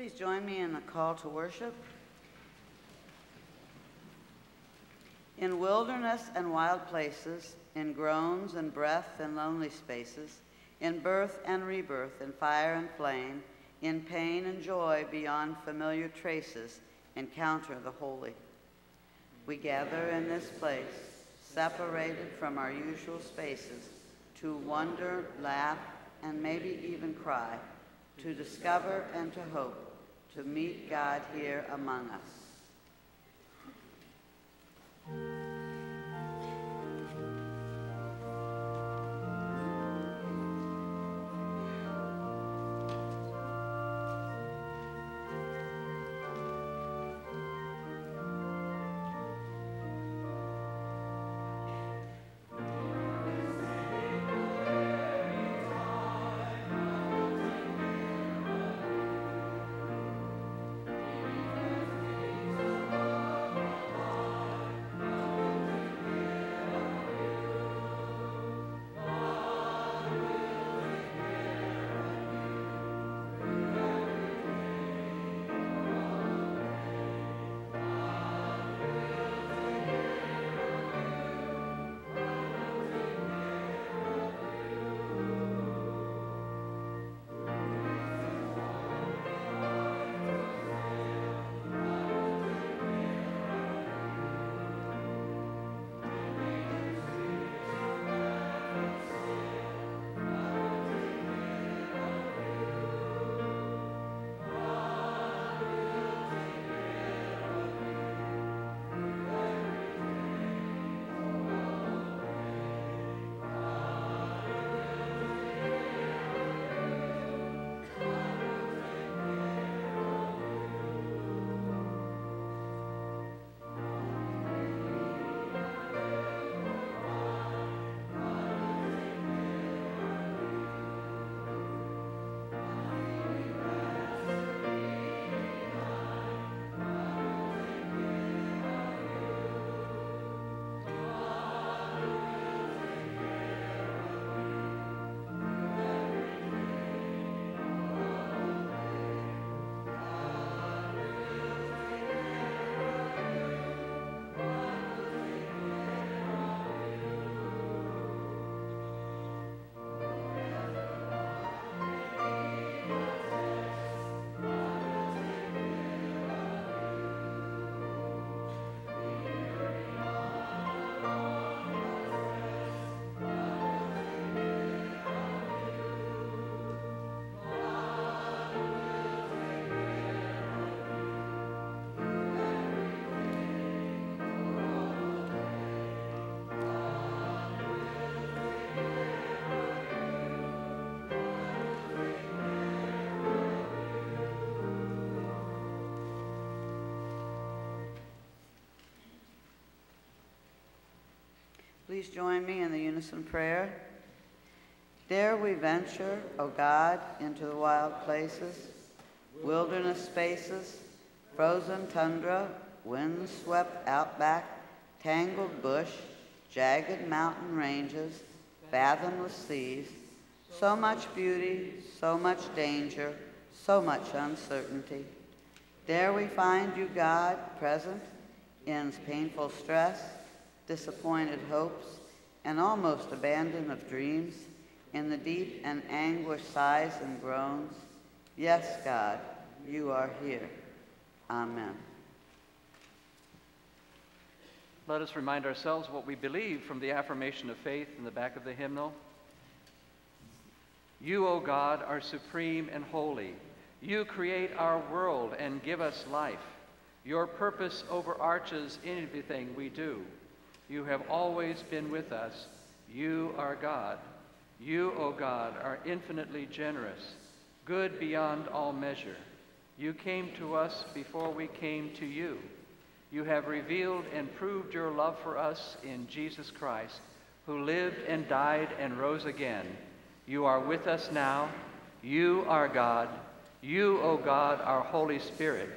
Please join me in a call to worship. In wilderness and wild places, in groans and breath and lonely spaces, in birth and rebirth, in fire and flame, in pain and joy beyond familiar traces, encounter the holy. We gather in this place, separated from our usual spaces, to wonder, laugh, and maybe even cry, to discover and to hope, to meet God here among us. Please join me in the unison prayer. Dare we venture, O God, into the wild places, wilderness spaces, frozen tundra, wind-swept outback, tangled bush, jagged mountain ranges, fathomless seas, so much beauty, so much danger, so much uncertainty. Dare we find you, God, present in painful stress, disappointed hopes, and almost abandon of dreams, in the deep and anguished sighs and groans. Yes, God, you are here. Amen. Let us remind ourselves what we believe from the affirmation of faith in the back of the hymnal. You, O God, are supreme and holy. You create our world and give us life. Your purpose overarches everything we do. You have always been with us. You are God. You, O God, are infinitely generous, good beyond all measure. You came to us before we came to you. You have revealed and proved your love for us in Jesus Christ, who lived and died and rose again. You are with us now. You are God. You, O God, are Holy Spirit.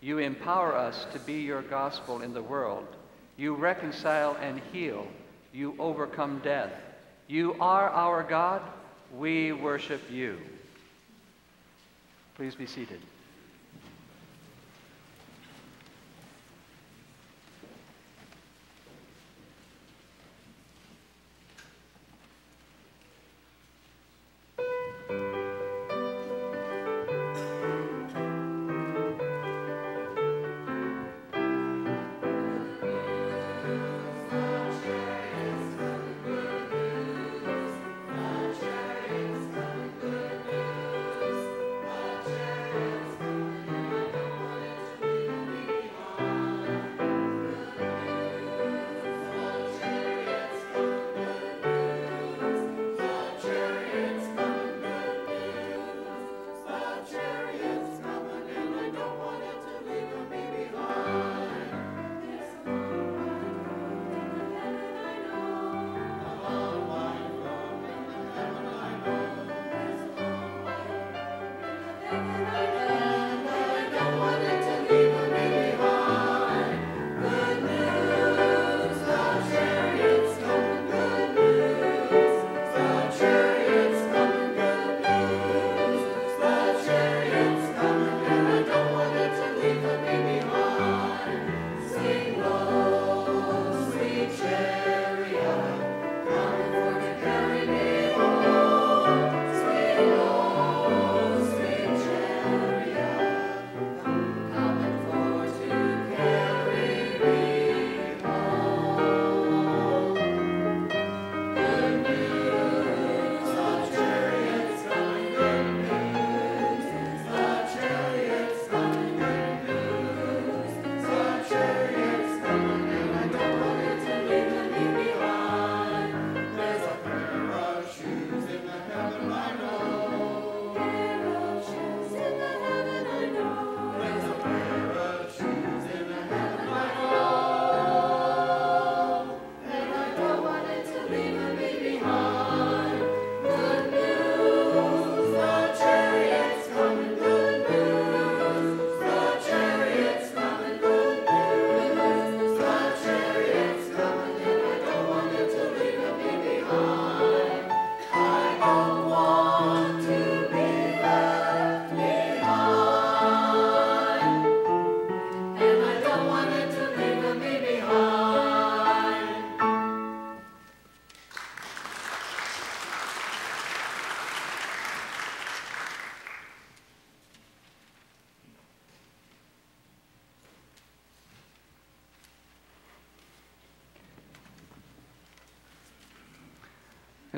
You empower us to be your gospel in the world. You reconcile and heal. You overcome death. You are our God. We worship you. Please be seated.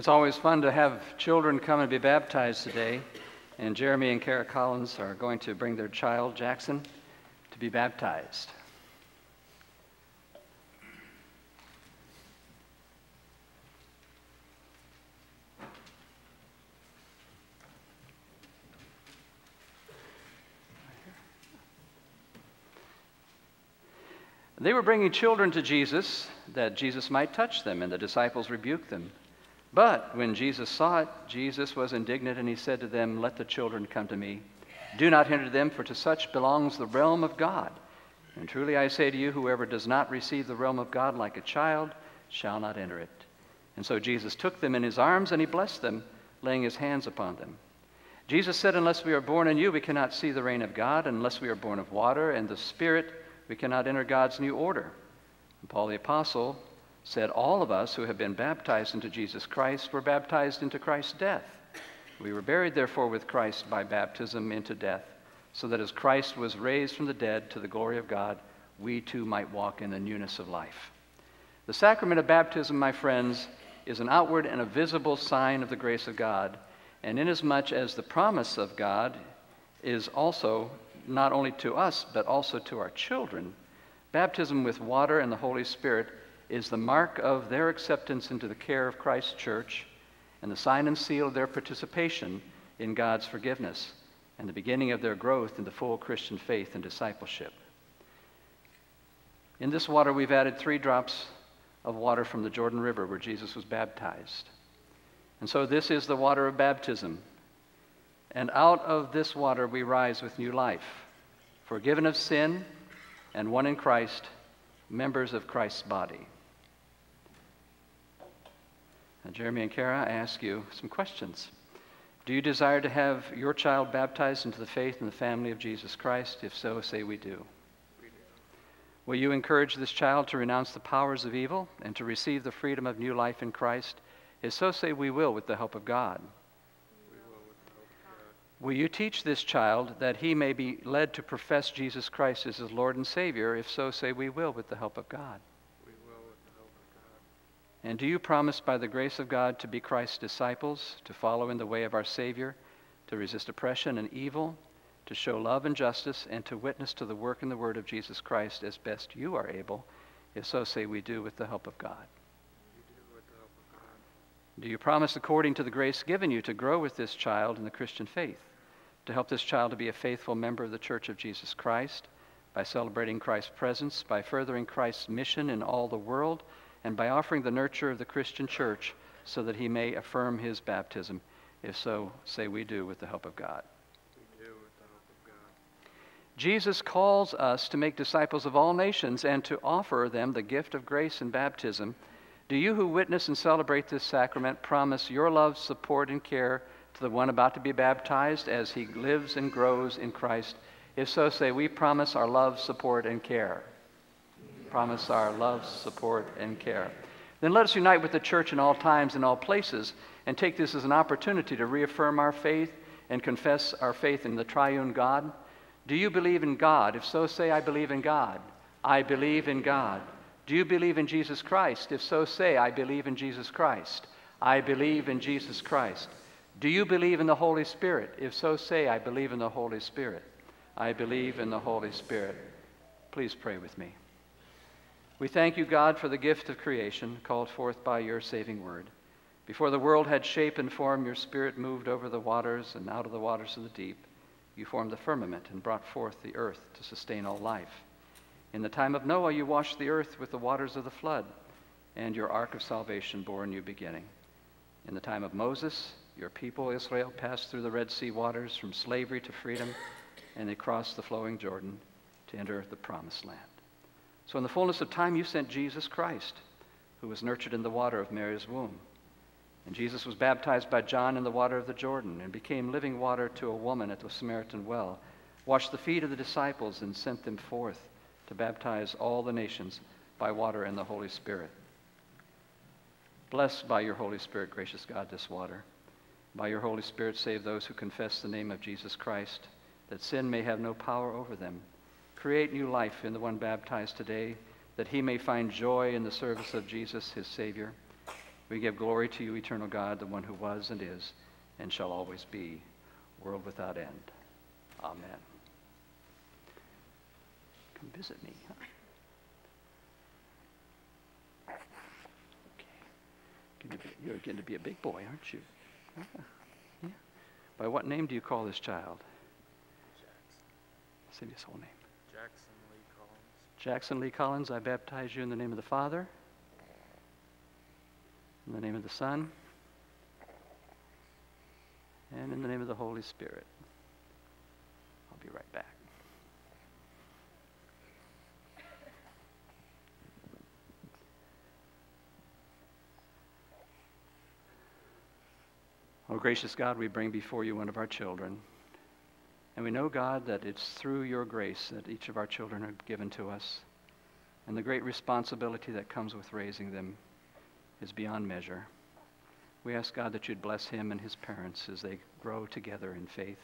It's always fun to have children come and be baptized today. And Jeremy and Kara Collins are going to bring their child, Jackson, to be baptized. They were bringing children to Jesus that Jesus might touch them, and the disciples rebuked them. But when Jesus saw it, Jesus was indignant, and he said to them, Let the children come to me. Do not hinder them, for to such belongs the realm of God. And truly I say to you, whoever does not receive the realm of God like a child shall not enter it. And so Jesus took them in his arms, and he blessed them, laying his hands upon them. Jesus said, Unless we are born anew, we cannot see the reign of God. Unless we are born of water and the Spirit, we cannot enter God's new order. And Paul the Apostle said, All of us who have been baptized into Jesus Christ were baptized into Christ's death. We were buried, therefore, with Christ by baptism into death, so that as Christ was raised from the dead to the glory of God, we too might walk in the newness of life. The sacrament of baptism, my friends, is an outward and a visible sign of the grace of God. And inasmuch as the promise of God is also not only to us, but also to our children, baptism with water and the Holy Spirit is the mark of their acceptance into the care of Christ's church and the sign and seal of their participation in God's forgiveness and the beginning of their growth in the full Christian faith and discipleship. In this water, we've added three drops of water from the Jordan River where Jesus was baptized. And so, this is the water of baptism. And out of this water we rise with new life, forgiven of sin and one in Christ, members of Christ's body. Now, Jeremy and Kara, I ask you some questions. Do you desire to have your child baptized into the faith and the family of Jesus Christ? If so, say we do. we do. Will you encourage this child to renounce the powers of evil and to receive the freedom of new life in Christ? If so, say we will with the help of God. Will you teach this child that he may be led to profess Jesus Christ as his Lord and Savior? If so, say we will with the help of God. We will with the help of God. And do you promise by the grace of God to be Christ's disciples, to follow in the way of our Savior, to resist oppression and evil, to show love and justice, and to witness to the work and the word of Jesus Christ as best you are able? If so, say we do with the help of God. Do you promise, according to the grace given you, to grow with this child in the Christian faith? to help this child to be a faithful member of the Church of Jesus Christ by celebrating Christ's presence, by furthering Christ's mission in all the world, and by offering the nurture of the Christian church so that he may affirm his baptism. If so, say we do with the help of God. Jesus calls us to make disciples of all nations and to offer them the gift of grace and baptism. Do you who witness and celebrate this sacrament promise your love, support, and care to the one about to be baptized as he lives and grows in Christ? If so, say, we promise our love, support, and care. Promise our love, support, and care. Then let us unite with the church in all times and all places and take this as an opportunity to reaffirm our faith and confess our faith in the triune God. Do you believe in God? If so, say, I believe in God. I believe in God. Do you believe in Jesus Christ? If so, say, I believe in Jesus Christ. I believe in Jesus Christ. Do you believe in the Holy Spirit? If so, say, I believe in the Holy Spirit. I believe in the Holy Spirit. Please pray with me. We thank you, God, for the gift of creation called forth by your saving word. Before the world had shape and form, your Spirit moved over the waters and out of the waters of the deep. You formed the firmament and brought forth the earth to sustain all life. In the time of Noah, you washed the earth with the waters of the flood, and your ark of salvation bore a new beginning. In the time of Moses, your people, Israel, passed through the Red Sea waters from slavery to freedom, and they crossed the flowing Jordan to enter the promised land. So, in the fullness of time, you sent Jesus Christ, who was nurtured in the water of Mary's womb. And Jesus was baptized by John in the water of the Jordan and became living water to a woman at the Samaritan well, washed the feet of the disciples, and sent them forth to baptize all the nations by water and the Holy Spirit. Blessed by your Holy Spirit, gracious God, this water by your Holy Spirit, save those who confess the name of Jesus Christ, that sin may have no power over them. Create new life in the one baptized today, that he may find joy in the service of Jesus, his Savior. We give glory to you, eternal God, the one who was and is and shall always be, world without end. Amen. Come visit me. Okay. You're getting to be a big boy, aren't you? Yeah. By what name do you call this child? Say his whole name. Jackson Lee Collins. I baptize you in the name of the Father, in the name of the Son, and in the name of the Holy Spirit. I'll be right back. Oh, gracious God, we bring before you one of our children. And we know, God, that it's through your grace that each of our children are given to us. And the great responsibility that comes with raising them is beyond measure. We ask, God, that you'd bless him and his parents as they grow together in faith.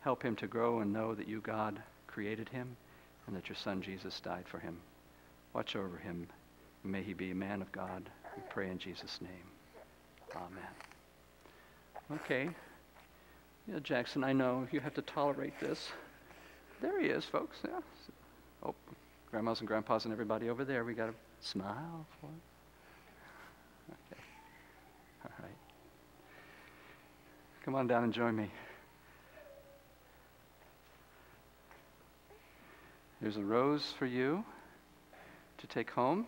Help him to grow and know that you, God, created him and that your son Jesus died for him. Watch over him. May he be a man of God. We pray in Jesus' name. Amen. Okay. Yeah, Jackson, I know you have to tolerate this. There he is, folks. Yeah. Oh, grandmas and grandpas and everybody over there. We got to smile for. Okay. All right. Come on down and join me. There's a rose for you to take home.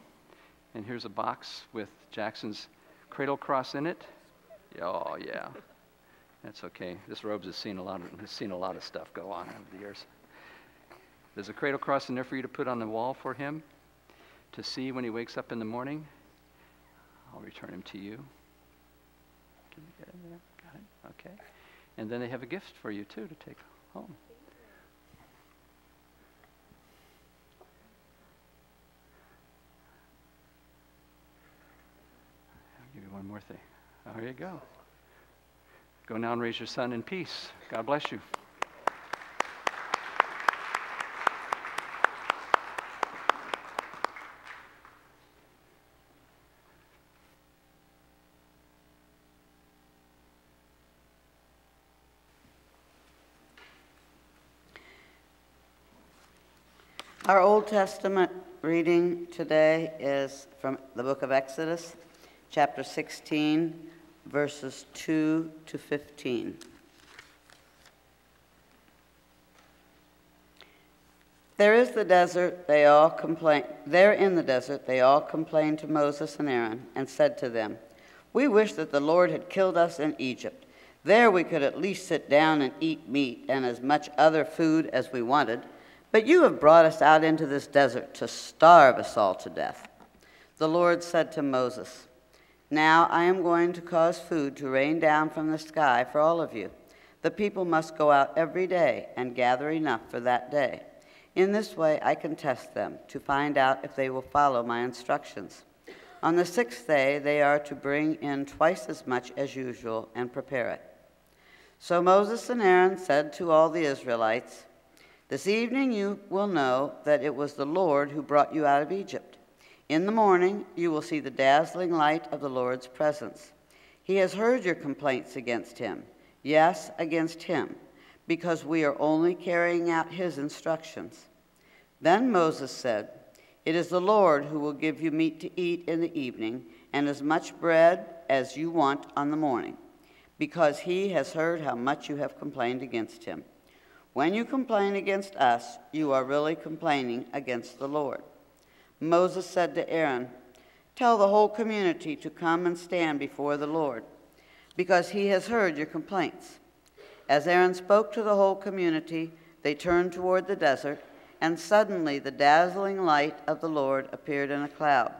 And here's a box with Jackson's cradle cross in it. Oh, yeah. That's okay. This robe has seen a lot of, has seen a lot of stuff go on over the years. There's a cradle cross in there for you to put on the wall for him to see when he wakes up in the morning. I'll return him to you. Can you get in there? Got it? Okay. And then they have a gift for you, too, to take home. I'll give you one more thing. There you go. Go now and raise your son in peace. God bless you. Our Old Testament reading today is from the book of Exodus, chapter 16, verses 2 to 15. There is the desert, they all complain. There in the desert, they all complained to Moses and Aaron and said to them, We wish that the Lord had killed us in Egypt. There we could at least sit down and eat meat and as much other food as we wanted. But you have brought us out into this desert to starve us all to death. The Lord said to Moses, Now I am going to cause food to rain down from the sky for all of you. The people must go out every day and gather enough for that day. In this way I can test them to find out if they will follow my instructions. On the sixth day they are to bring in twice as much as usual and prepare it. So Moses and Aaron said to all the Israelites, this evening you will know that it was the Lord who brought you out of Egypt. In the morning you will see the dazzling light of the Lord's presence. He has heard your complaints against him. Yes, against him, because we are only carrying out his instructions. Then Moses said, It is the Lord who will give you meat to eat in the evening, and as much bread as you want on the morning, because he has heard how much you have complained against him. When you complain against us, you are really complaining against the Lord. Moses said to Aaron, Tell the whole community to come and stand before the Lord, because he has heard your complaints. As Aaron spoke to the whole community, they turned toward the desert, and suddenly the dazzling light of the Lord appeared in a cloud.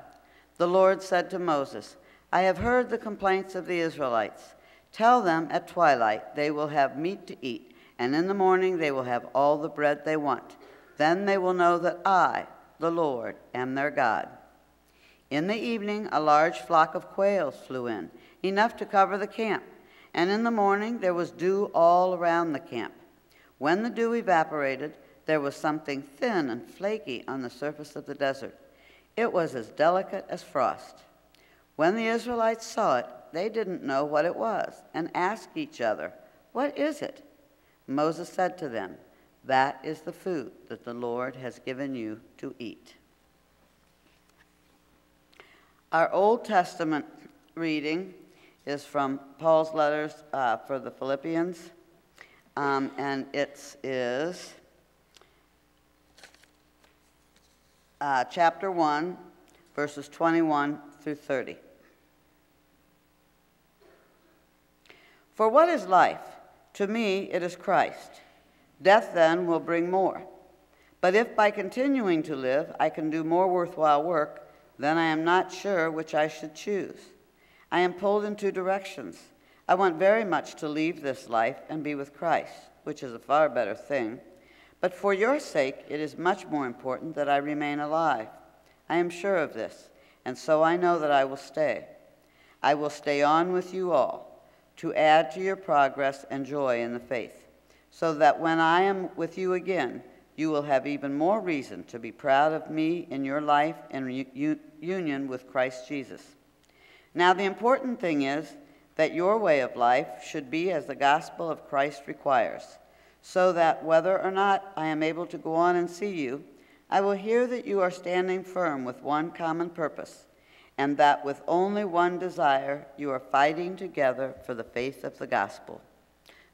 The Lord said to Moses, I have heard the complaints of the Israelites. Tell them at twilight they will have meat to eat and in the morning they will have all the bread they want. Then they will know that I, the Lord, am their God. In the evening, a large flock of quails flew in, enough to cover the camp. And in the morning, there was dew all around the camp. When the dew evaporated, there was something thin and flaky on the surface of the desert. It was as delicate as frost. When the Israelites saw it, they didn't know what it was and asked each other, What is it? Moses said to them, That is the food that the Lord has given you to eat. Our Old Testament reading is from Paul's letters uh, for the Philippians, um, and it is uh, chapter 1, verses 21 through 30. For what is life? To me, it is Christ. Death then will bring more. But if by continuing to live I can do more worthwhile work, then I am not sure which I should choose. I am pulled in two directions. I want very much to leave this life and be with Christ, which is a far better thing. But for your sake, it is much more important that I remain alive. I am sure of this, and so I know that I will stay. I will stay on with you all to add to your progress and joy in the faith, so that when I am with you again, you will have even more reason to be proud of me in your life and union with Christ Jesus. Now, the important thing is that your way of life should be as the gospel of Christ requires, so that whether or not I am able to go on and see you, I will hear that you are standing firm with one common purpose, and that with only one desire you are fighting together for the faith of the gospel.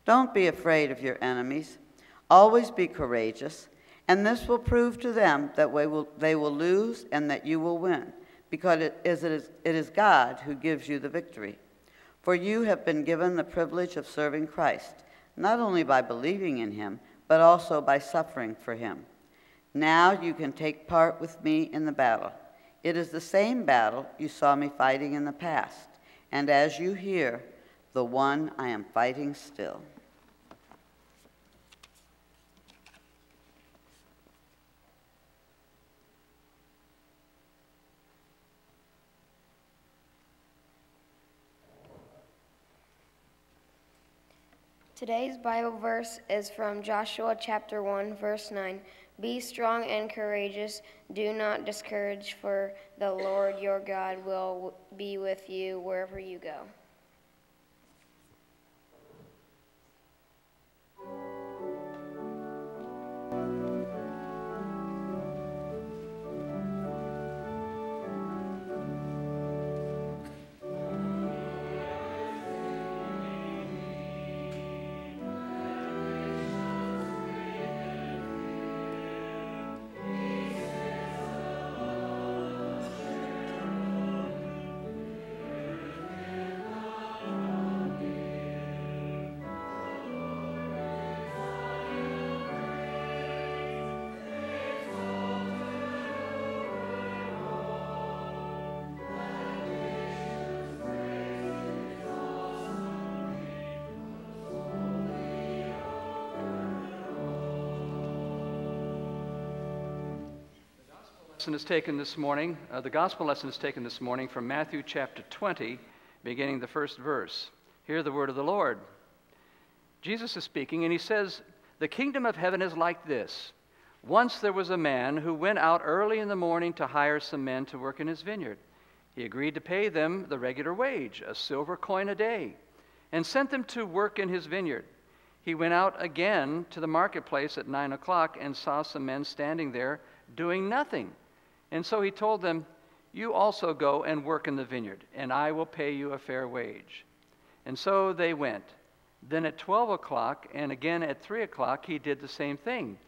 Don't be afraid of your enemies. Always be courageous, and this will prove to them that they will, they will lose and that you will win because it is, it, is, it is God who gives you the victory. For you have been given the privilege of serving Christ, not only by believing in him, but also by suffering for him. Now you can take part with me in the battle. It is the same battle you saw me fighting in the past, and as you hear, the one I am fighting still. Today's Bible verse is from Joshua chapter 1, verse 9. Be strong and courageous. Do not discourage, for the Lord your God will be with you wherever you go. Lesson is taken this morning, uh, the gospel lesson is taken this morning from Matthew chapter 20, beginning the first verse. Hear the word of the Lord. Jesus is speaking, and he says, The kingdom of heaven is like this. Once there was a man who went out early in the morning to hire some men to work in his vineyard. He agreed to pay them the regular wage, a silver coin a day, and sent them to work in his vineyard. He went out again to the marketplace at nine o'clock and saw some men standing there doing nothing. And so he told them, You also go and work in the vineyard, and I will pay you a fair wage. And so they went. Then at 12 o'clock and again at 3 o'clock, he did the same thing.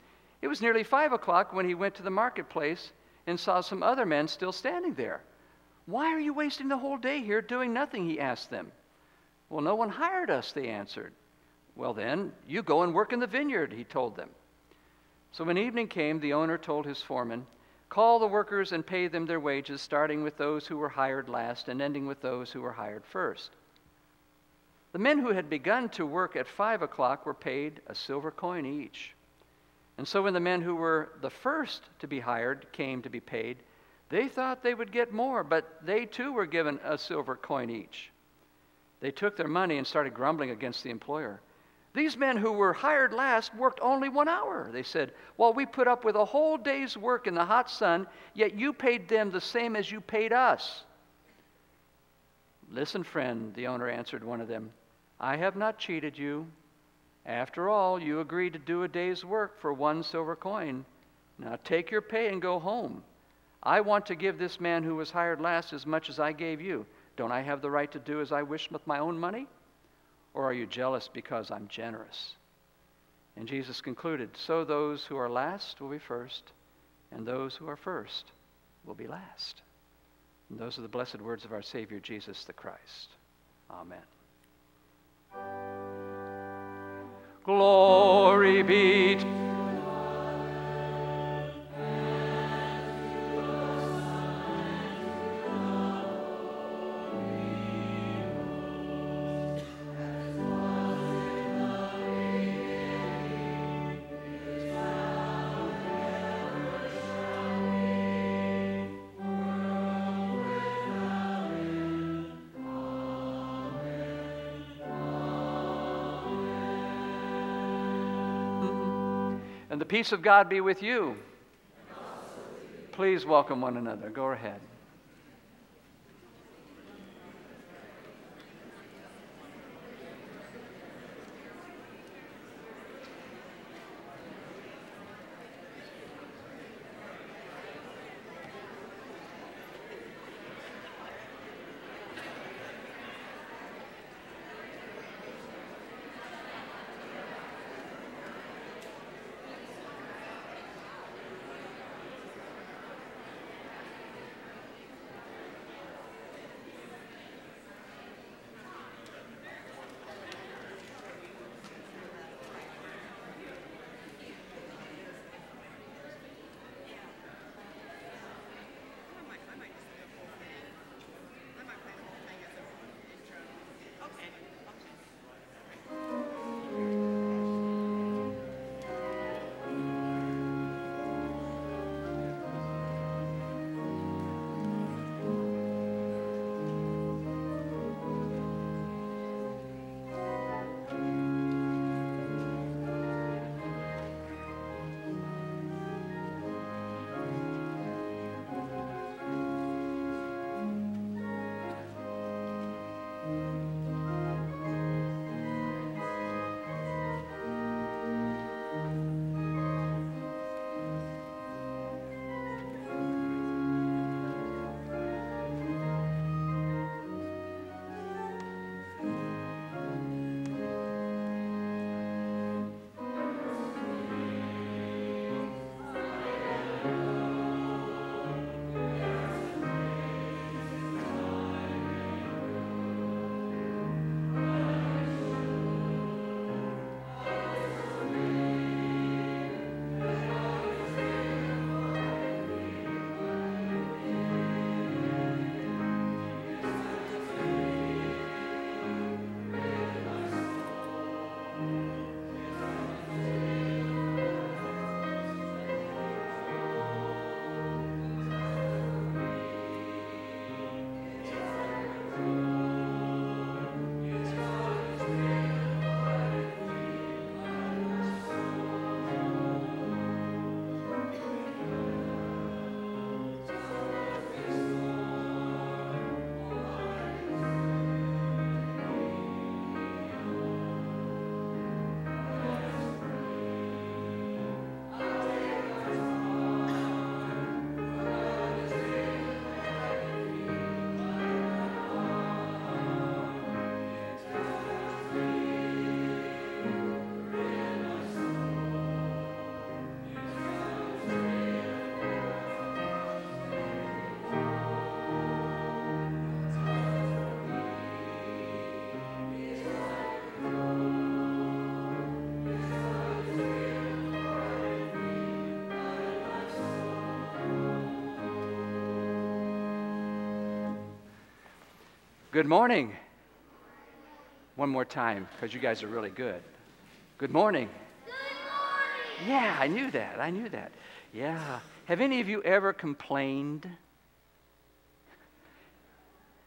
It was nearly 5 o'clock when he went to the marketplace and saw some other men still standing there. Why are you wasting the whole day here doing nothing? He asked them. Well, no one hired us, they answered. Well, then, you go and work in the vineyard, he told them. So when evening came, the owner told his foreman, Call the workers and pay them their wages, starting with those who were hired last and ending with those who were hired first. The men who had begun to work at five o'clock were paid a silver coin each. And so when the men who were the first to be hired came to be paid, they thought they would get more, but they too were given a silver coin each. They took their money and started grumbling against the employer. These men who were hired last worked only one hour. They said, Well, we put up with a whole day's work in the hot sun, yet you paid them the same as you paid us. Listen, friend, the owner answered one of them. I have not cheated you. After all, you agreed to do a day's work for one silver coin. Now take your pay and go home. I want to give this man who was hired last as much as I gave you. Don't I have the right to do as I wish with my own money? Or are you jealous because I'm generous? And Jesus concluded So those who are last will be first, and those who are first will be last. And those are the blessed words of our Savior Jesus the Christ. Amen. Glory be to peace of God be with you. Please welcome one another. Go ahead. Good morning. One more time, because you guys are really good. Good morning. Good morning. Yeah, I knew that. I knew that. Yeah. Have any of you ever complained?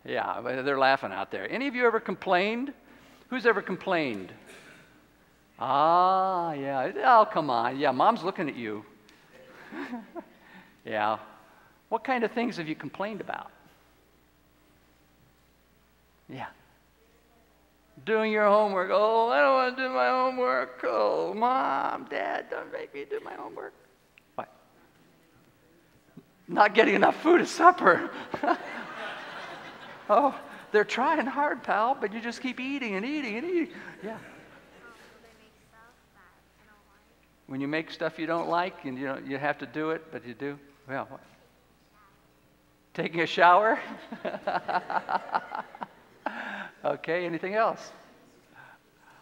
Yeah, they're laughing out there. Any of you ever complained? Who's ever complained? Ah, yeah. Oh, come on. Yeah, mom's looking at you. yeah. What kind of things have you complained about? Yeah. Doing your homework. Oh, I don't want to do my homework. Oh, mom, dad, don't make me do my homework. What? Not getting enough food at supper. oh, they're trying hard, pal, but you just keep eating and eating and eating. Yeah. When you make stuff you don't like and you know you have to do it, but you do. Well, what? taking a shower. okay, anything else?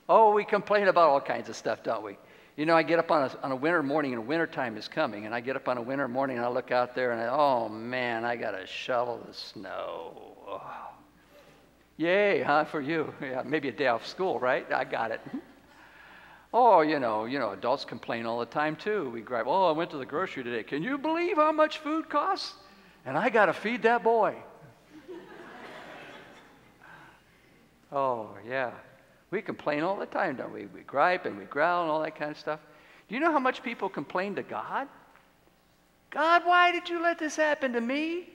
Oh, we complain about all kinds of stuff, don't we? You know, I get up on a, on a winter morning and winter time is coming, and I get up on a winter morning and I look out there and I, oh man, I got to shovel the snow. Oh. Yay, huh, for you? Yeah, maybe a day off school, right? I got it. Oh, you know, you know, adults complain all the time too. We grab, oh, I went to the grocery today. Can you believe how much food costs? And I got to feed that boy. Oh, yeah. We complain all the time, don't we? We gripe and we growl and all that kind of stuff. Do you know how much people complain to God? God, why did you let this happen to me?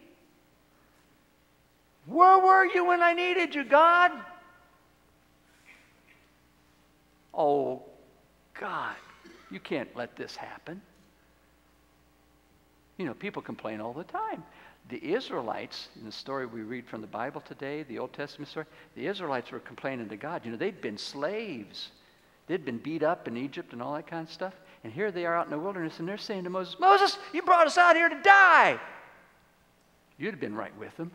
Where were you when I needed you, God? Oh, God, you can't let this happen. You know, people complain all the time. The Israelites, in the story we read from the Bible today, the Old Testament story, the Israelites were complaining to God. You know, they'd been slaves. They'd been beat up in Egypt and all that kind of stuff. And here they are out in the wilderness, and they're saying to Moses, Moses, you brought us out here to die. You'd have been right with them.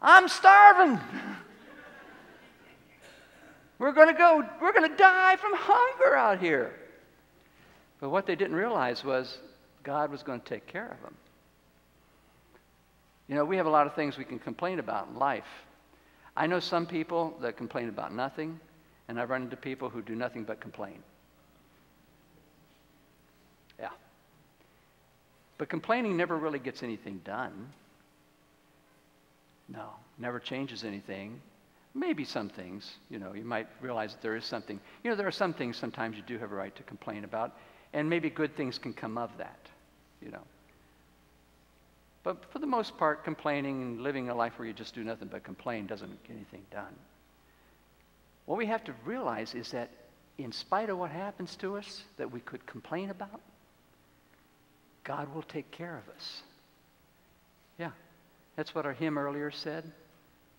I'm starving. we're going to go, we're going to die from hunger out here. But what they didn't realize was God was going to take care of them. You know, we have a lot of things we can complain about in life. I know some people that complain about nothing, and I've run into people who do nothing but complain. Yeah. But complaining never really gets anything done. No, never changes anything. Maybe some things, you know, you might realize that there is something. You know, there are some things sometimes you do have a right to complain about, and maybe good things can come of that, you know. But for the most part, complaining and living a life where you just do nothing but complain doesn't get anything done. What we have to realize is that in spite of what happens to us that we could complain about, God will take care of us. Yeah, that's what our hymn earlier said.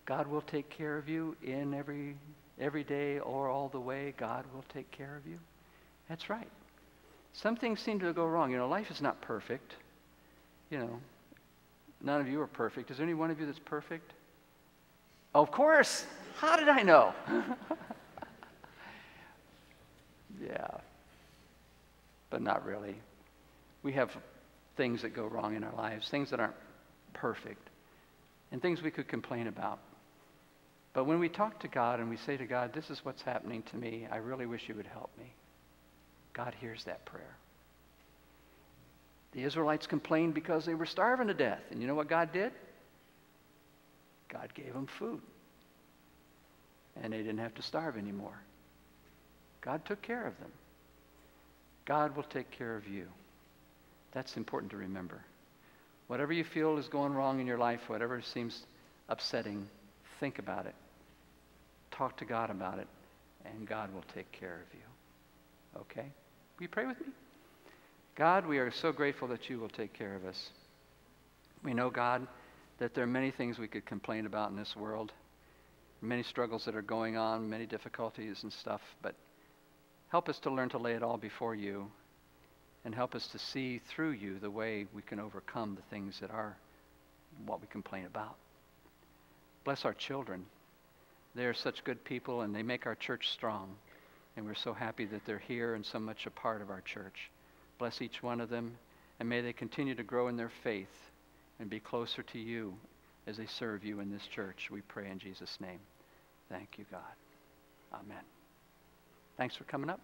God will take care of you in every, every day or all the way. God will take care of you. That's right. Some things seem to go wrong. You know, life is not perfect. You know, None of you are perfect. Is there any one of you that's perfect? Oh, of course. How did I know? yeah. But not really. We have things that go wrong in our lives, things that aren't perfect, and things we could complain about. But when we talk to God and we say to God, This is what's happening to me, I really wish you would help me, God hears that prayer. The Israelites complained because they were starving to death. And you know what God did? God gave them food. And they didn't have to starve anymore. God took care of them. God will take care of you. That's important to remember. Whatever you feel is going wrong in your life, whatever seems upsetting, think about it. Talk to God about it, and God will take care of you. Okay? Will you pray with me? God, we are so grateful that you will take care of us. We know, God, that there are many things we could complain about in this world, many struggles that are going on, many difficulties and stuff, but help us to learn to lay it all before you and help us to see through you the way we can overcome the things that are what we complain about. Bless our children. They are such good people and they make our church strong. And we're so happy that they're here and so much a part of our church. Bless each one of them, and may they continue to grow in their faith and be closer to you as they serve you in this church. We pray in Jesus' name. Thank you, God. Amen. Thanks for coming up.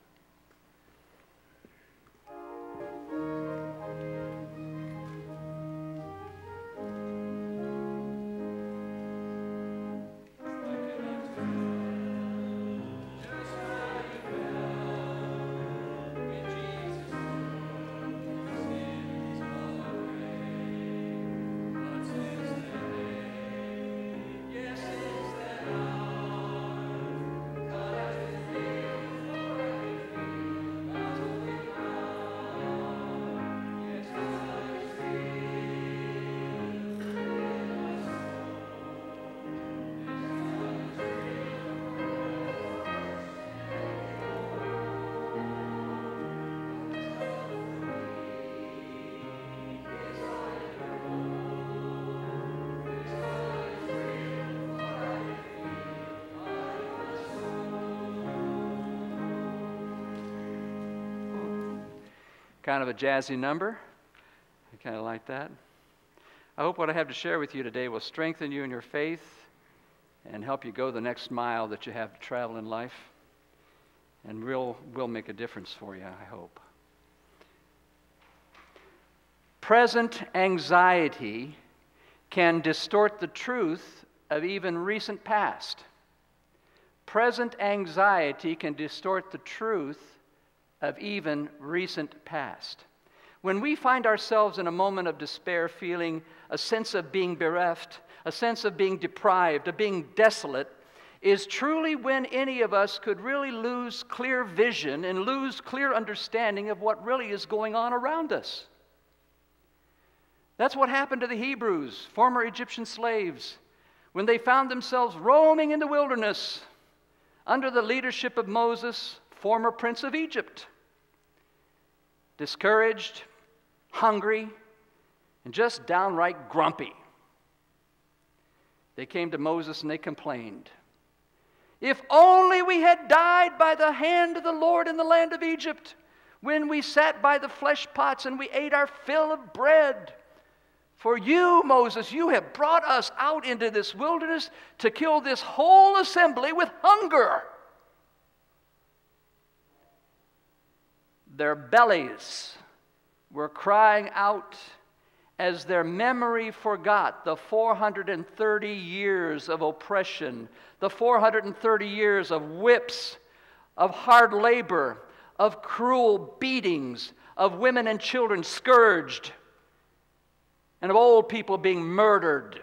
Kind of a jazzy number. I kind of like that. I hope what I have to share with you today will strengthen you in your faith and help you go the next mile that you have to travel in life. And will will make a difference for you, I hope. Present anxiety can distort the truth of even recent past. Present anxiety can distort the truth of even recent past. When we find ourselves in a moment of despair, feeling a sense of being bereft, a sense of being deprived, of being desolate, is truly when any of us could really lose clear vision and lose clear understanding of what really is going on around us. That's what happened to the Hebrews, former Egyptian slaves, when they found themselves roaming in the wilderness under the leadership of Moses, former prince of Egypt. Discouraged, hungry, and just downright grumpy. They came to Moses and they complained. If only we had died by the hand of the Lord in the land of Egypt, when we sat by the flesh pots and we ate our fill of bread. For you, Moses, you have brought us out into this wilderness to kill this whole assembly with hunger. Their bellies were crying out as their memory forgot the 430 years of oppression, the 430 years of whips, of hard labor, of cruel beatings, of women and children scourged and of old people being murdered.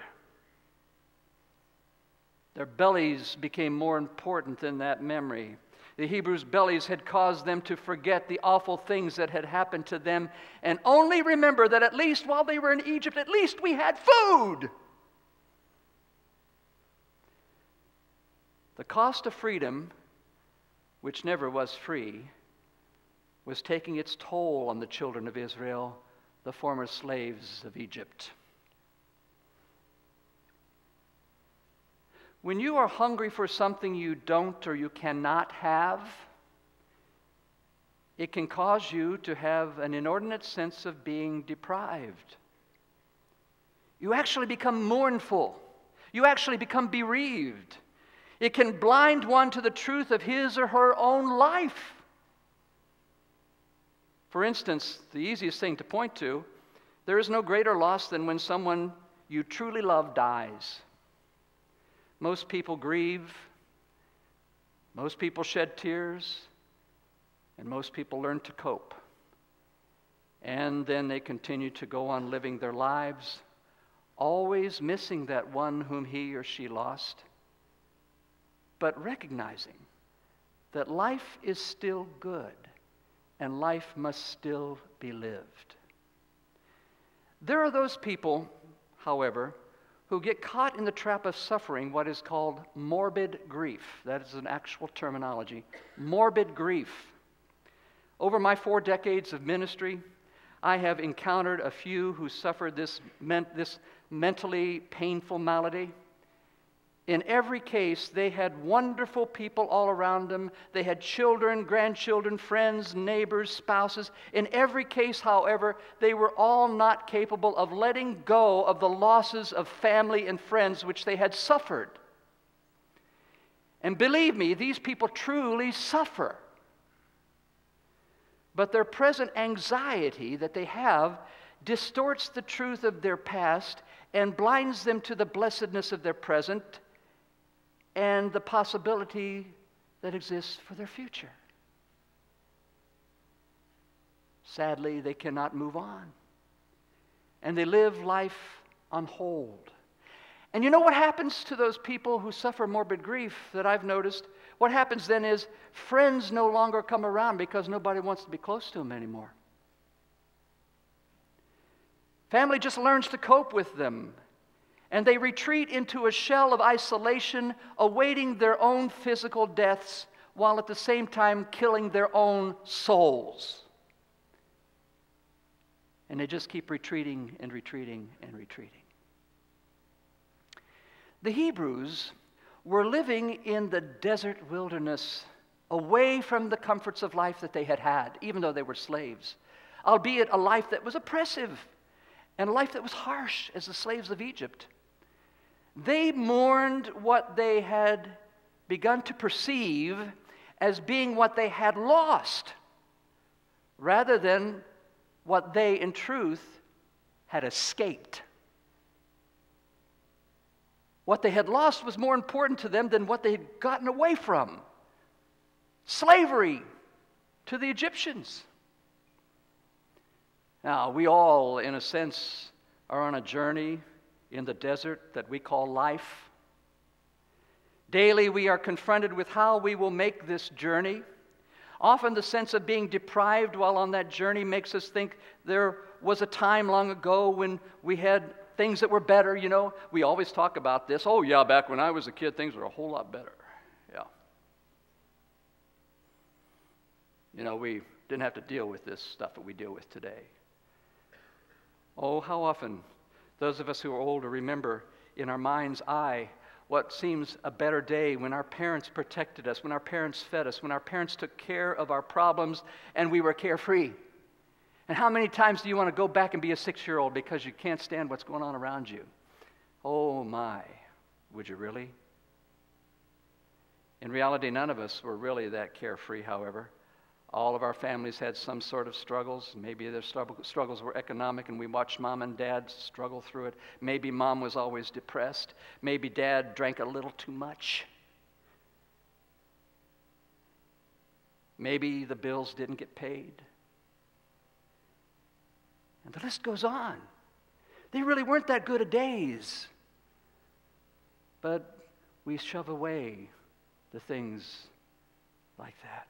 Their bellies became more important than that memory. The Hebrews' bellies had caused them to forget the awful things that had happened to them and only remember that at least while they were in Egypt, at least we had food. The cost of freedom, which never was free, was taking its toll on the children of Israel the former slaves of Egypt. When you are hungry for something you don't or you cannot have, it can cause you to have an inordinate sense of being deprived. You actually become mournful. You actually become bereaved. It can blind one to the truth of his or her own life. For instance, the easiest thing to point to there is no greater loss than when someone you truly love dies. Most people grieve, most people shed tears, and most people learn to cope. And then they continue to go on living their lives, always missing that one whom he or she lost, but recognizing that life is still good and life must still be lived. There are those people, however, who get caught in the trap of suffering what is called morbid grief. That is an actual terminology. Morbid grief. Over my four decades of ministry, I have encountered a few who suffered this, this mentally painful malady. In every case, they had wonderful people all around them. They had children, grandchildren, friends, neighbors, spouses. In every case, however, they were all not capable of letting go of the losses of family and friends which they had suffered. And believe me, these people truly suffer. But their present anxiety that they have distorts the truth of their past and blinds them to the blessedness of their present and the possibility that exists for their future. Sadly, they cannot move on. And they live life on hold. And you know what happens to those people who suffer morbid grief that I've noticed? What happens then is friends no longer come around because nobody wants to be close to them anymore. Family just learns to cope with them and they retreat into a shell of isolation, awaiting their own physical deaths while at the same time killing their own souls. And they just keep retreating and retreating and retreating. The Hebrews were living in the desert wilderness, away from the comforts of life that they had had, even though they were slaves albeit a life that was oppressive and a life that was harsh as the slaves of Egypt. They mourned what they had begun to perceive as being what they had lost rather than what they, in truth, had escaped. What they had lost was more important to them than what they had gotten away from slavery to the Egyptians. Now, we all, in a sense, are on a journey in the desert that we call life. Daily, we are confronted with how we will make this journey. Often, the sense of being deprived while on that journey makes us think there was a time long ago when we had things that were better, you know. We always talk about this. Oh, yeah, back when I was a kid, things were a whole lot better. Yeah. You know, we didn't have to deal with this stuff that we deal with today. Oh, how often those of us who are older remember in our mind's eye what seems a better day when our parents protected us, when our parents fed us, when our parents took care of our problems and we were carefree. And how many times do you want to go back and be a six year old because you can't stand what's going on around you? Oh my, would you really? In reality, none of us were really that carefree, however. All of our families had some sort of struggles. Maybe their struggles were economic, and we watched mom and dad struggle through it. Maybe mom was always depressed. Maybe dad drank a little too much. Maybe the bills didn't get paid. And the list goes on. They really weren't that good of days. But we shove away the things like that.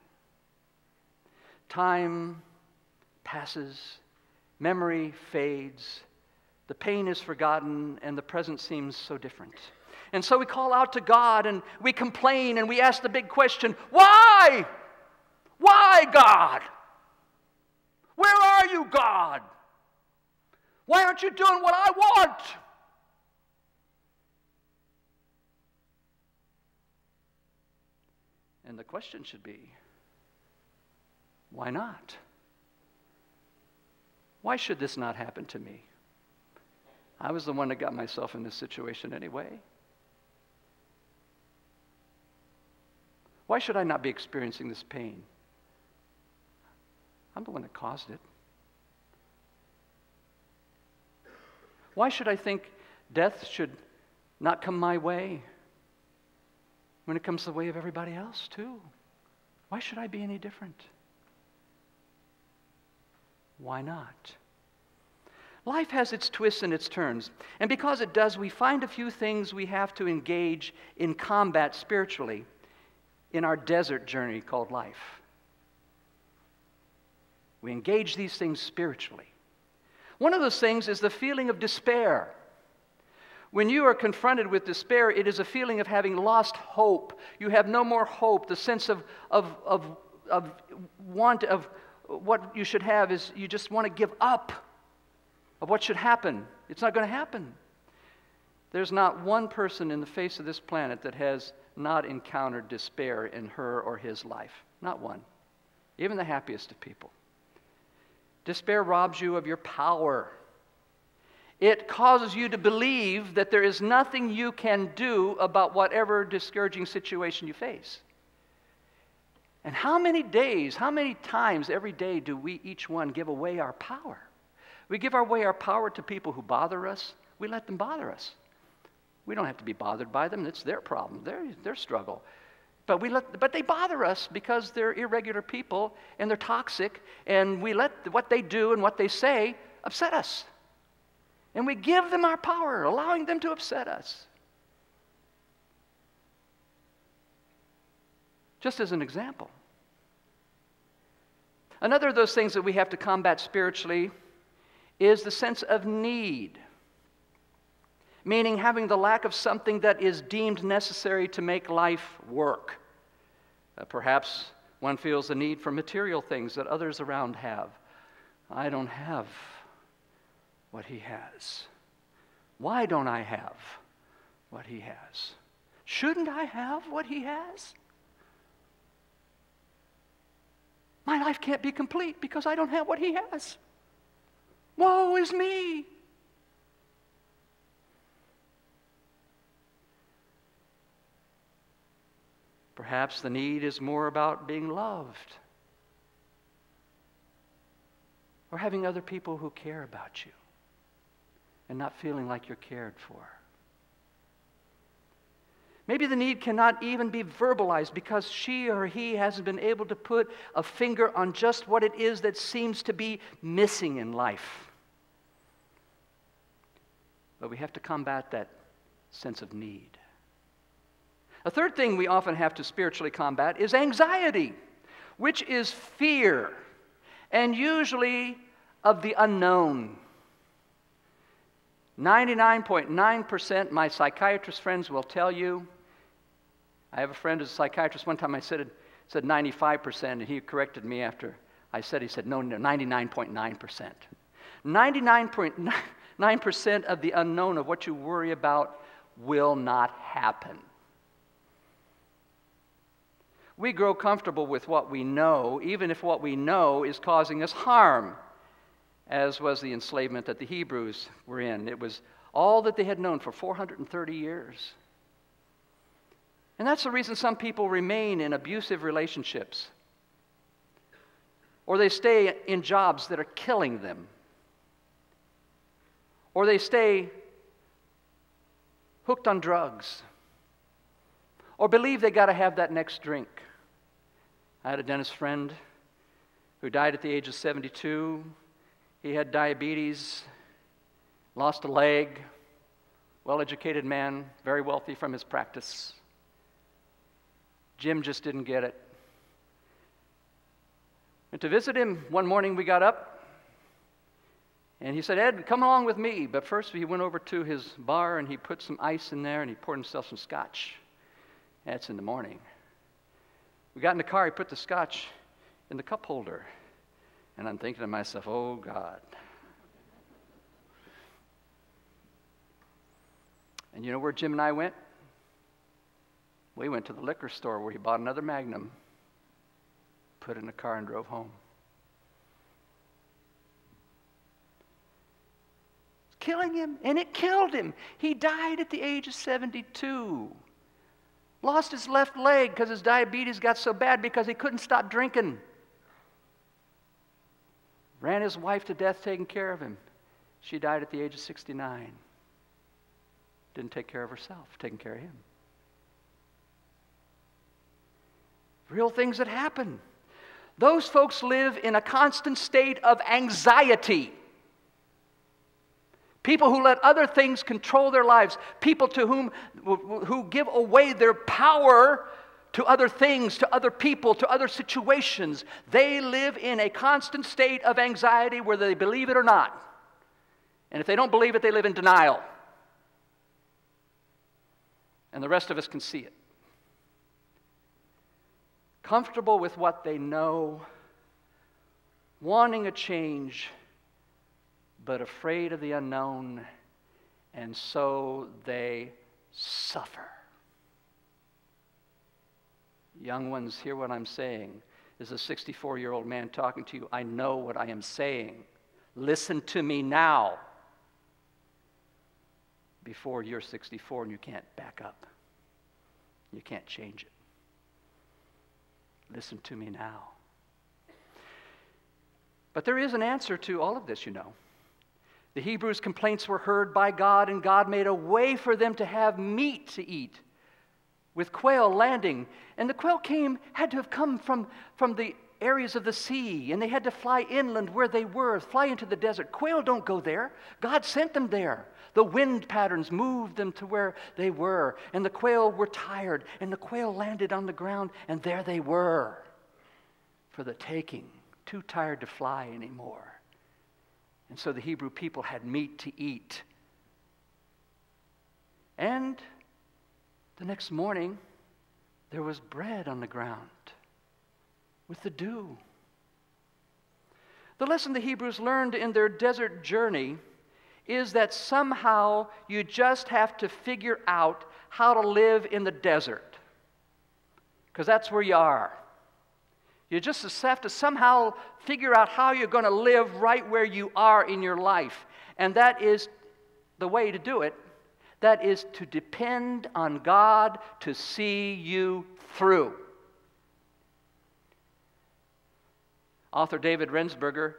Time passes, memory fades, the pain is forgotten, and the present seems so different. And so we call out to God and we complain and we ask the big question why? Why, God? Where are you, God? Why aren't you doing what I want? And the question should be why not? Why should this not happen to me? I was the one that got myself in this situation anyway. Why should I not be experiencing this pain? I'm the one that caused it. Why should I think death should not come my way when it comes the way of everybody else, too? Why should I be any different? Why not? Life has its twists and its turns. And because it does, we find a few things we have to engage in combat spiritually in our desert journey called life. We engage these things spiritually. One of those things is the feeling of despair. When you are confronted with despair, it is a feeling of having lost hope. You have no more hope. The sense of, of, of, of want of what you should have is you just want to give up of what should happen. It's not going to happen. There's not one person in the face of this planet that has not encountered despair in her or his life. Not one. Even the happiest of people. Despair robs you of your power. It causes you to believe that there is nothing you can do about whatever discouraging situation you face. And how many days, how many times every day do we each one give away our power? We give away our power to people who bother us. We let them bother us. We don't have to be bothered by them. It's their problem, their, their struggle. But, we let, but they bother us because they're irregular people and they're toxic, and we let what they do and what they say upset us. And we give them our power, allowing them to upset us. Just as an example. Another of those things that we have to combat spiritually is the sense of need, meaning having the lack of something that is deemed necessary to make life work. Uh, perhaps one feels the need for material things that others around have. I don't have what he has. Why don't I have what he has? Shouldn't I have what he has? My life can't be complete because I don't have what he has. Woe is me. Perhaps the need is more about being loved or having other people who care about you and not feeling like you're cared for. Maybe the need cannot even be verbalized because she or he hasn't been able to put a finger on just what it is that seems to be missing in life. But we have to combat that sense of need. A third thing we often have to spiritually combat is anxiety, which is fear, and usually of the unknown. 99.9%, my psychiatrist friends will tell you. I have a friend who's a psychiatrist. One time I said, said 95%, and he corrected me after I said, he said, no, no 99.9%. 99.9% of the unknown of what you worry about will not happen. We grow comfortable with what we know, even if what we know is causing us harm as was the enslavement that the Hebrews were in. It was all that they had known for 430 years. And that's the reason some people remain in abusive relationships, or they stay in jobs that are killing them, or they stay hooked on drugs, or believe they got to have that next drink. I had a dentist friend who died at the age of 72 he had diabetes, lost a leg, well educated man, very wealthy from his practice. Jim just didn't get it. And to visit him one morning, we got up, and he said, Ed, come along with me. But first, he went over to his bar and he put some ice in there and he poured himself some scotch. That's in the morning. We got in the car, he put the scotch in the cup holder. And I'm thinking to myself, oh God. And you know where Jim and I went? We went to the liquor store where he bought another Magnum, put in a car, and drove home. It's killing him, and it killed him. He died at the age of 72. Lost his left leg because his diabetes got so bad because he couldn't stop drinking. Ran his wife to death taking care of him. She died at the age of 69. Didn't take care of herself, taking care of him. Real things that happen. Those folks live in a constant state of anxiety. People who let other things control their lives, people to whom who give away their power to other things, to other people, to other situations. They live in a constant state of anxiety whether they believe it or not. And if they don't believe it, they live in denial. And the rest of us can see it. Comfortable with what they know, wanting a change, but afraid of the unknown, and so they suffer. Young ones, hear what I'm saying. Is a 64 year old man talking to you. I know what I am saying. Listen to me now before you're 64 and you can't back up. You can't change it. Listen to me now. But there is an answer to all of this, you know. The Hebrews' complaints were heard by God, and God made a way for them to have meat to eat with quail landing. And the quail came, had to have come from, from the areas of the sea, and they had to fly inland where they were, fly into the desert. Quail don't go there. God sent them there. The wind patterns moved them to where they were, and the quail were tired, and the quail landed on the ground, and there they were for the taking, too tired to fly anymore. And so the Hebrew people had meat to eat. And the next morning, there was bread on the ground with the dew. The lesson the Hebrews learned in their desert journey is that somehow you just have to figure out how to live in the desert. Because that's where you are. You just have to somehow figure out how you're going to live right where you are in your life. And that is the way to do it. That is to depend on God to see you through. Author David Rensberger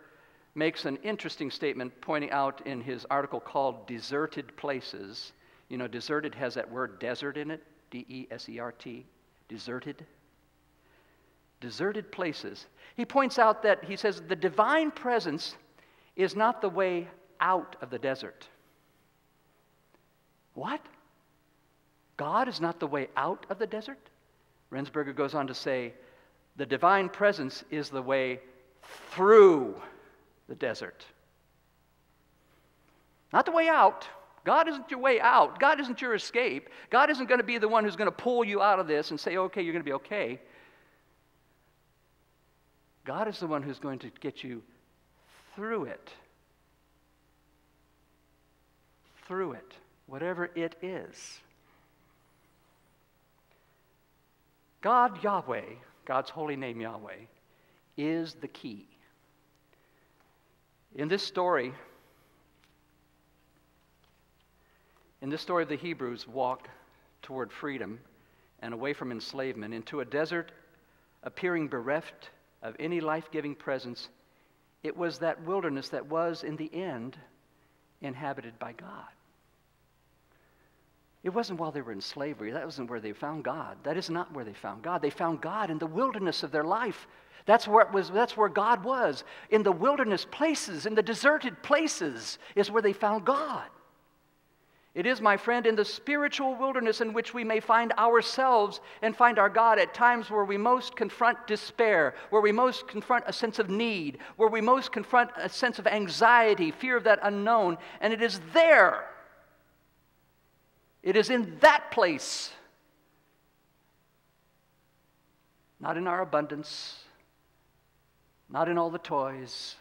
makes an interesting statement pointing out in his article called Deserted Places. You know, deserted has that word desert in it, D E S E R T, deserted. Deserted places. He points out that he says the divine presence is not the way out of the desert. What? God is not the way out of the desert? Rensberger goes on to say the divine presence is the way through the desert. Not the way out. God isn't your way out. God isn't your escape. God isn't going to be the one who's going to pull you out of this and say, okay, you're going to be okay. God is the one who's going to get you through it. Through it, whatever it is. God, Yahweh, God's holy name, Yahweh, is the key. In this story, in this story of the Hebrews walk toward freedom and away from enslavement into a desert appearing bereft of any life giving presence, it was that wilderness that was, in the end, inhabited by God. It wasn't while they were in slavery. That wasn't where they found God. That is not where they found God. They found God in the wilderness of their life. That's where, it was, that's where God was. In the wilderness places, in the deserted places, is where they found God. It is, my friend, in the spiritual wilderness in which we may find ourselves and find our God at times where we most confront despair, where we most confront a sense of need, where we most confront a sense of anxiety, fear of that unknown. And it is there, it is in that place, not in our abundance, not in all the toys,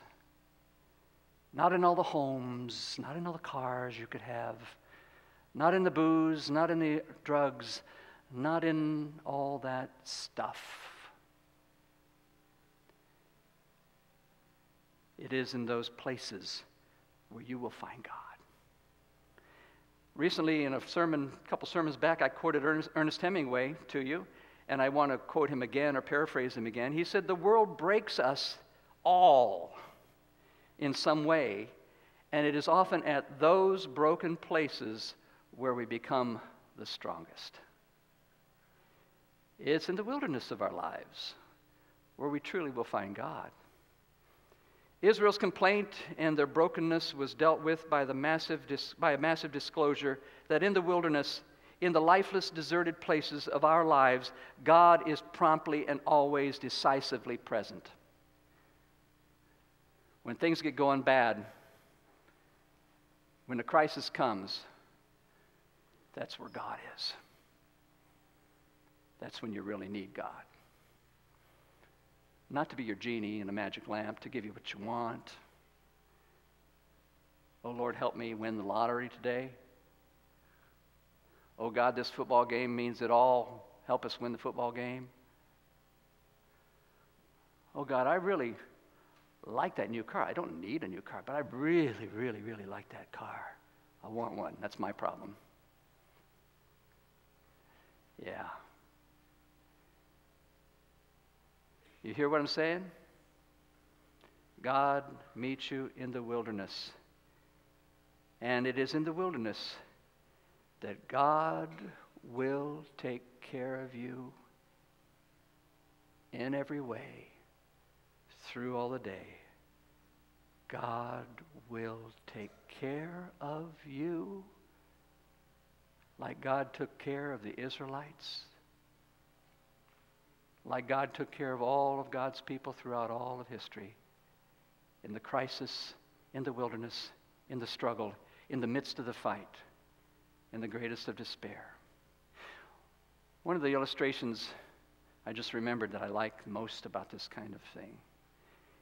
not in all the homes, not in all the cars you could have, not in the booze, not in the drugs, not in all that stuff. It is in those places where you will find God. Recently, in a sermon, a couple sermons back, I quoted Ernest, Hemingway to you and I want to quote him again or paraphrase him again. He said, The world breaks us all in some way, and it is often at those broken places where we become the strongest. It's in the wilderness of our lives where we truly will find God. Israel's complaint and their brokenness was dealt with by, the massive dis- by a massive disclosure that in the wilderness in the lifeless, deserted places of our lives, God is promptly and always decisively present. When things get going bad, when the crisis comes, that's where God is. That's when you really need God. Not to be your genie in a magic lamp to give you what you want. Oh Lord, help me win the lottery today oh God, this football game means it all. Help us win the football game. Oh God, I really like that new car. I don't need a new car, but I really, really, really like that car. I want one. That's my problem. Yeah. You hear what I'm saying? God meets you in the wilderness. And it is in the wilderness that God will take care of you in every way through all the day. God will take care of you like God took care of the Israelites, like God took care of all of God's people throughout all of history. In the crisis, in the wilderness, in the struggle, in the midst of the fight in the greatest of despair. One of the illustrations I just remembered that I like most about this kind of thing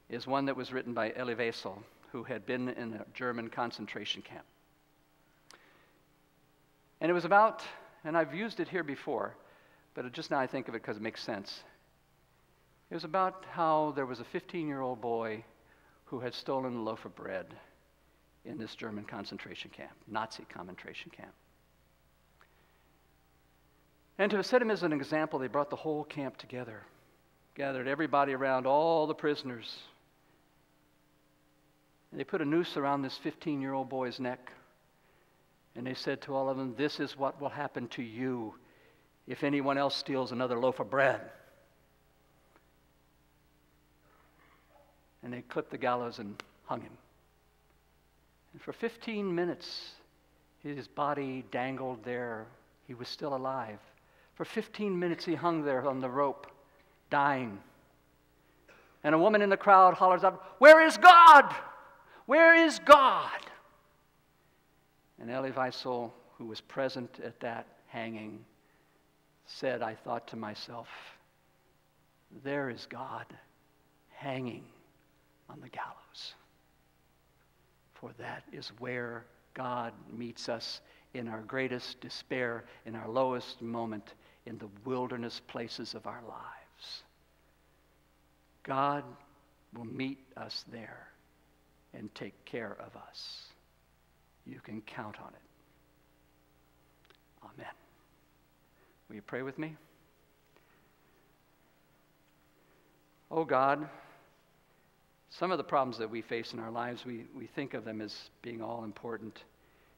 is one that was written by Elie Wiesel, who had been in a German concentration camp. And it was about, and I've used it here before, but just now I think of it because it makes sense. It was about how there was a 15 year old boy who had stolen a loaf of bread in this German concentration camp, Nazi concentration camp. And to set him as an example, they brought the whole camp together, gathered everybody around, all the prisoners. And they put a noose around this 15 year old boy's neck. And they said to all of them, This is what will happen to you if anyone else steals another loaf of bread. And they clipped the gallows and hung him. And for 15 minutes, his body dangled there. He was still alive. For 15 minutes, he hung there on the rope, dying. And a woman in the crowd hollers out, Where is God? Where is God? And Elie Wiesel, who was present at that hanging, said, I thought to myself, there is God hanging on the gallows. For that is where God meets us in our greatest despair, in our lowest moment, in the wilderness places of our lives. God will meet us there and take care of us. You can count on it. Amen. Will you pray with me? Oh God, some of the problems that we face in our lives, we, we think of them as being all important.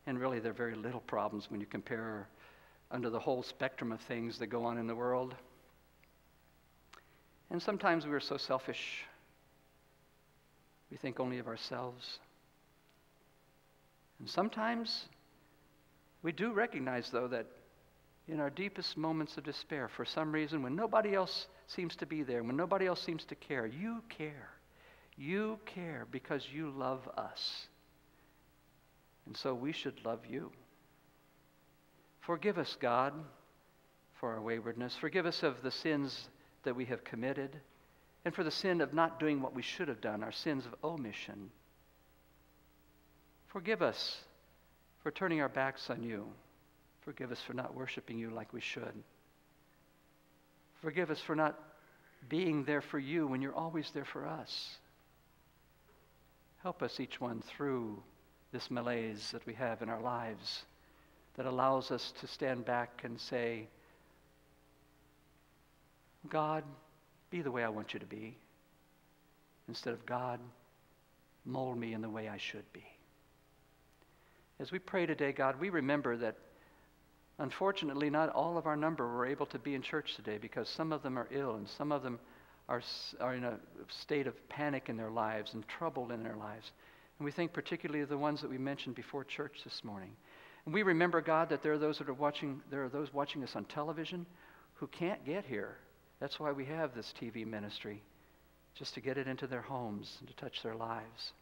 And really, they're very little problems when you compare under the whole spectrum of things that go on in the world. And sometimes we are so selfish, we think only of ourselves. And sometimes we do recognize, though, that in our deepest moments of despair, for some reason, when nobody else seems to be there, when nobody else seems to care, you care. You care because you love us. And so we should love you. Forgive us, God, for our waywardness. Forgive us of the sins that we have committed and for the sin of not doing what we should have done, our sins of omission. Forgive us for turning our backs on you. Forgive us for not worshiping you like we should. Forgive us for not being there for you when you're always there for us. Help us, each one, through this malaise that we have in our lives that allows us to stand back and say, God, be the way I want you to be, instead of God, mold me in the way I should be. As we pray today, God, we remember that unfortunately not all of our number were able to be in church today because some of them are ill and some of them are, are in a state of panic in their lives and trouble in their lives. And we think particularly of the ones that we mentioned before church this morning. And we remember, God, that there are those that are watching, there are those watching us on television who can't get here. That's why we have this TV ministry, just to get it into their homes and to touch their lives.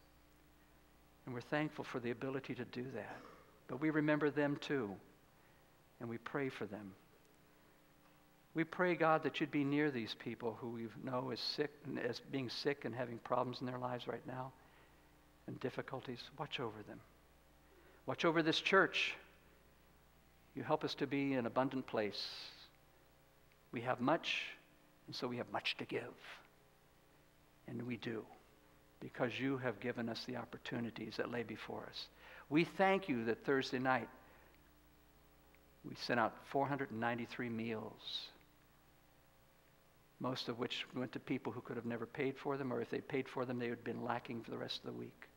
And we're thankful for the ability to do that. But we remember them too, and we pray for them. We pray, God, that you'd be near these people who we know as sick, as being sick and having problems in their lives right now and difficulties. Watch over them. Watch over this church. You help us to be an abundant place. We have much, and so we have much to give. And we do, because you have given us the opportunities that lay before us. We thank you that Thursday night we sent out 493 meals, most of which went to people who could have never paid for them, or if they paid for them, they would have been lacking for the rest of the week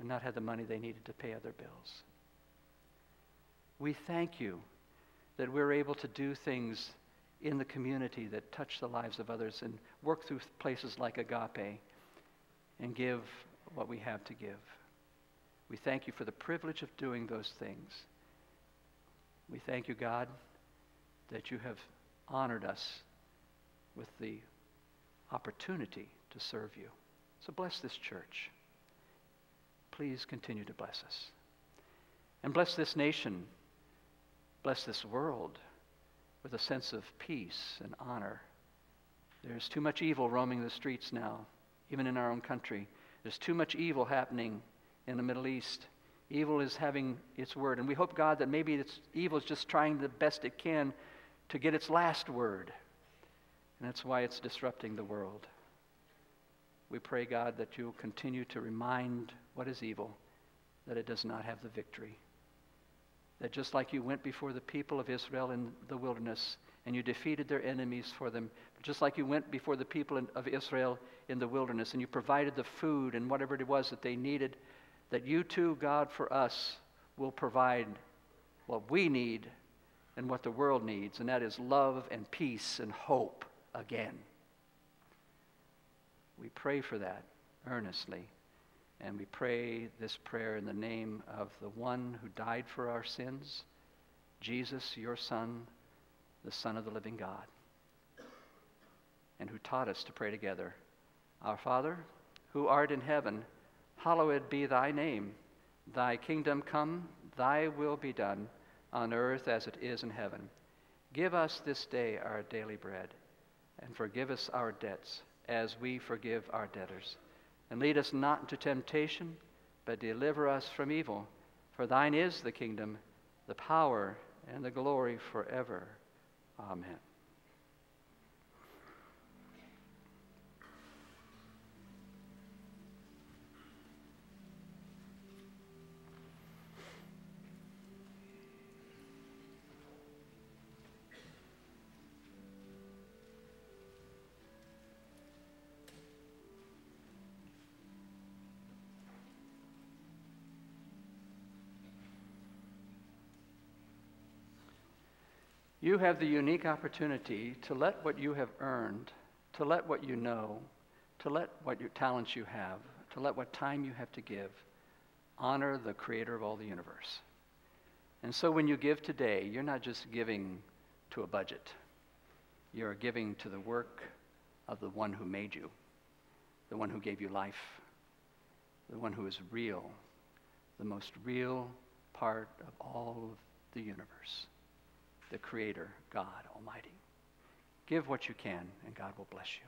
and not had the money they needed to pay other bills. We thank you that we're able to do things in the community that touch the lives of others and work through places like Agape and give what we have to give. We thank you for the privilege of doing those things. We thank you, God, that you have honored us with the opportunity to serve you. So bless this church. Please continue to bless us. And bless this nation. Bless this world with a sense of peace and honor. There's too much evil roaming the streets now, even in our own country. There's too much evil happening in the Middle East. Evil is having its word. And we hope, God, that maybe evil is just trying the best it can to get its last word. And that's why it's disrupting the world. We pray, God, that you'll continue to remind what is evil that it does not have the victory. That just like you went before the people of Israel in the wilderness and you defeated their enemies for them, just like you went before the people of Israel in the wilderness and you provided the food and whatever it was that they needed, that you too, God, for us will provide what we need and what the world needs, and that is love and peace and hope again. We pray for that earnestly. And we pray this prayer in the name of the one who died for our sins, Jesus, your Son, the Son of the living God, and who taught us to pray together. Our Father, who art in heaven, hallowed be thy name. Thy kingdom come, thy will be done, on earth as it is in heaven. Give us this day our daily bread, and forgive us our debts as we forgive our debtors. And lead us not into temptation, but deliver us from evil. For thine is the kingdom, the power, and the glory forever. Amen. You have the unique opportunity to let what you have earned, to let what you know, to let what your talents you have, to let what time you have to give, honor the creator of all the universe. And so when you give today, you're not just giving to a budget. You're giving to the work of the one who made you, the one who gave you life, the one who is real, the most real part of all of the universe the Creator, God Almighty. Give what you can, and God will bless you.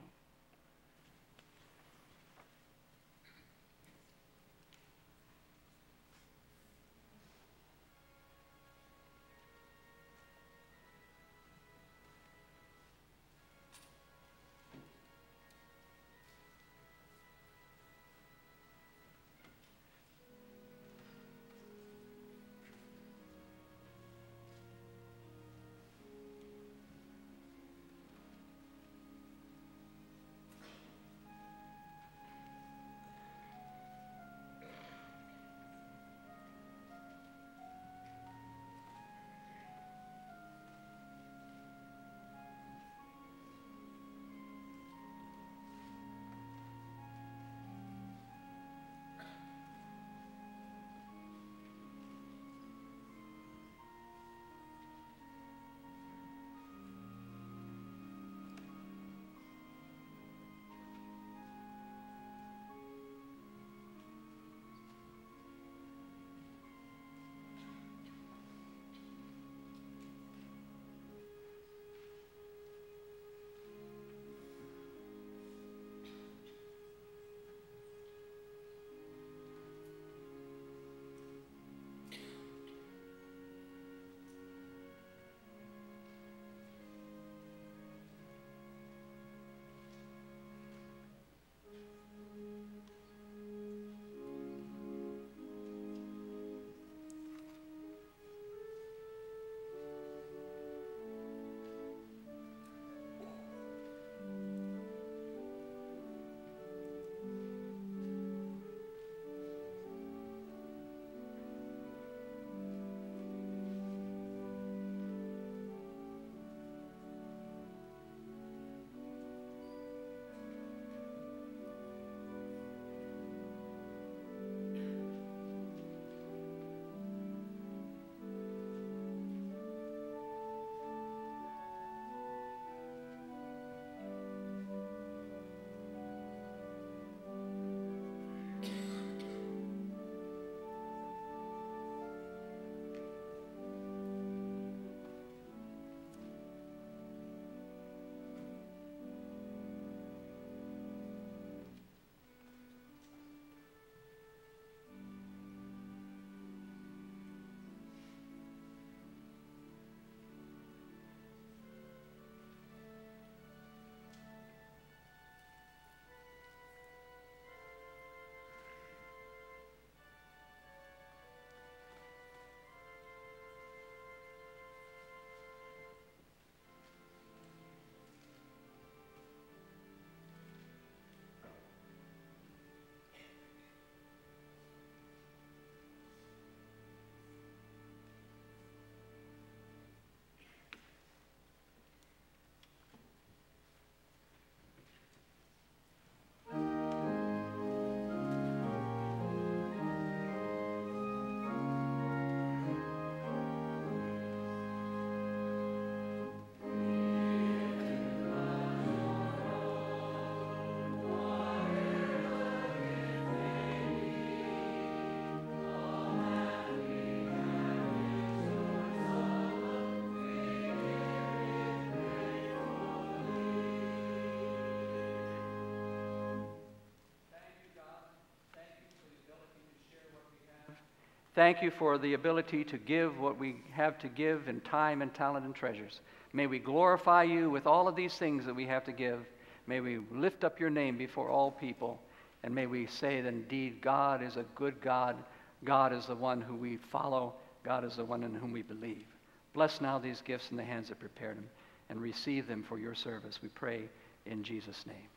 Thank you for the ability to give what we have to give in time and talent and treasures. May we glorify you with all of these things that we have to give. May we lift up your name before all people. And may we say that indeed God is a good God. God is the one who we follow. God is the one in whom we believe. Bless now these gifts in the hands that prepared them and receive them for your service. We pray in Jesus' name.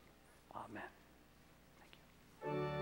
Amen. Thank you.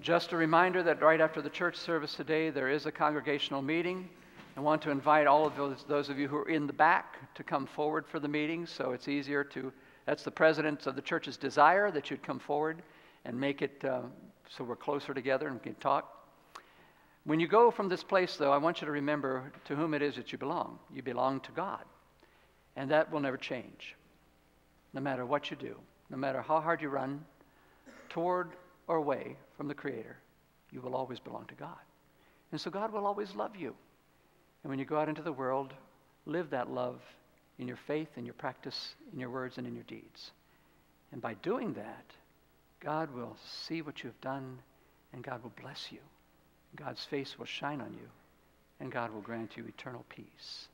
Just a reminder that right after the church service today, there is a congregational meeting. I want to invite all of those, those of you who are in the back to come forward for the meeting so it's easier to. That's the president of the church's desire that you'd come forward and make it uh, so we're closer together and can talk. When you go from this place, though, I want you to remember to whom it is that you belong. You belong to God. And that will never change, no matter what you do, no matter how hard you run toward or away from the Creator, you will always belong to God. And so God will always love you. And when you go out into the world, live that love in your faith, in your practice, in your words, and in your deeds. And by doing that, God will see what you've done, and God will bless you. God's face will shine on you, and God will grant you eternal peace.